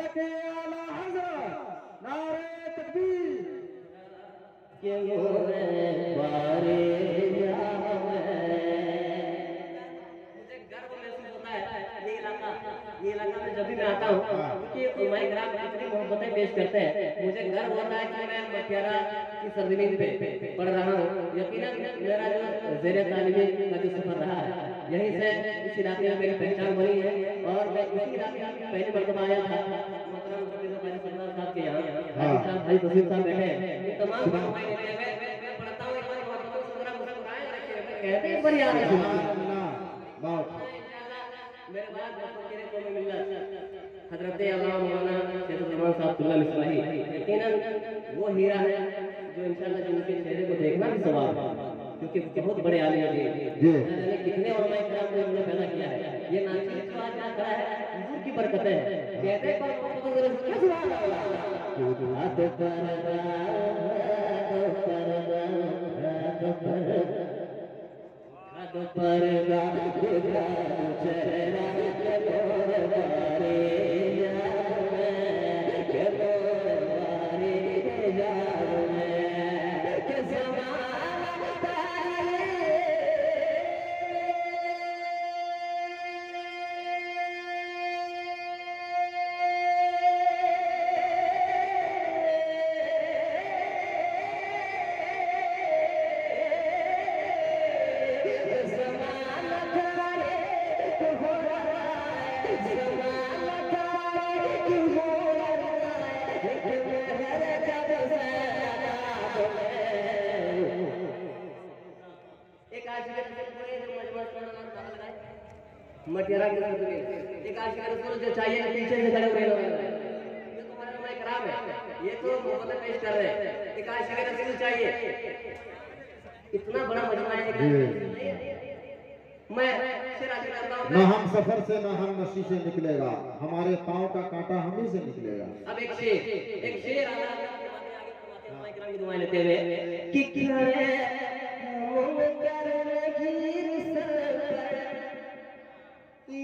मसलक आला हज़रत नारे तकबीर। के मोरे बारे मुझे गर्व होता है ये इलाका में जब भी मैं आता हूँ क्योंकि हमारे ग्राम इतनी मोहब्बतें पेश करते हैं मुझे गर्व होता है कि मैं मटियारा की सरजमीन पे पढ़ रहा हूँ। यकीनन मेरा जो जेर तालीमी का जो सफ़र रहा है यहीं से इस इलाके में मेरी पहचान बनी है और मैं इसी इलाके में पहली मरतबा आया था के हाजी साहब भाई तस्वीर साहब बैठे हैं। ये तमाम हूँ। कहते हैं एक बार याद मेरे बाद फकीर को में मिलना। हज़रत अल्लाह मौलाना शेख रहमान साहब तुल्ला मिसबाही यकीनन वो हीरा है जो इंशाल्लाह जिनके चेहरे को देखना भी सवाब है क्योंकि बहुत बड़े आलिम थे कितने उलमा इकराम को इन्होंने पैदा किया है। ये नाची जो आज यहाँ खड़ा है। की बरकत है कहते हैं पर तो मटियारा के साथ एक आशिक रसूल जो चाहिए पीछे से खड़े हुए लोग। ये तो हमारा मैं कराम है। ये तो मोहब्बत पेश कर रहे हैं। एक आशिक रसूल चाहिए। इतना बड़ा मजमा है मैं शेर आशिक करता हूँ न हम सफ़र से न हम नशी से निकलेगा। हमारे पाँव का कांटा हम ही से निकलेगा। अब एक शेर एक शेर आला हमारे किराम की दुआएँ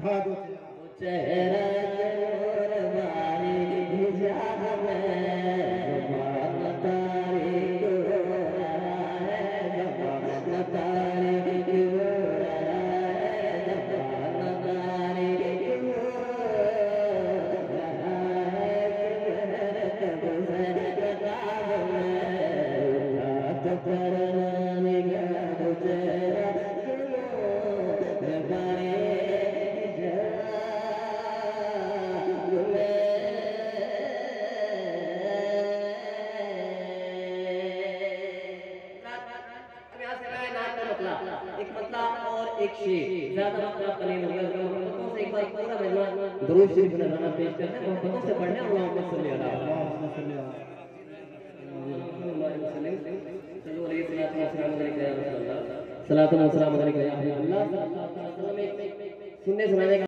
खा चेहरा एक मतला और एक शेर। ज़्यादा वक्त आपका नहीं होगा मोहब्बतों से एक बार पूरा मजमा दरूद शरीफ नजराना पेश करते हैं, मोहब्बतों से पढ़ने और मोहम्मद सल्लल्लाहु अलैहि वसल्लम चलो अलैहि सलातु व सलाम अलैका या रसूल अल्लाह सलातु व सलाम अलैका या हबीब सलाम सुनने सुनाने का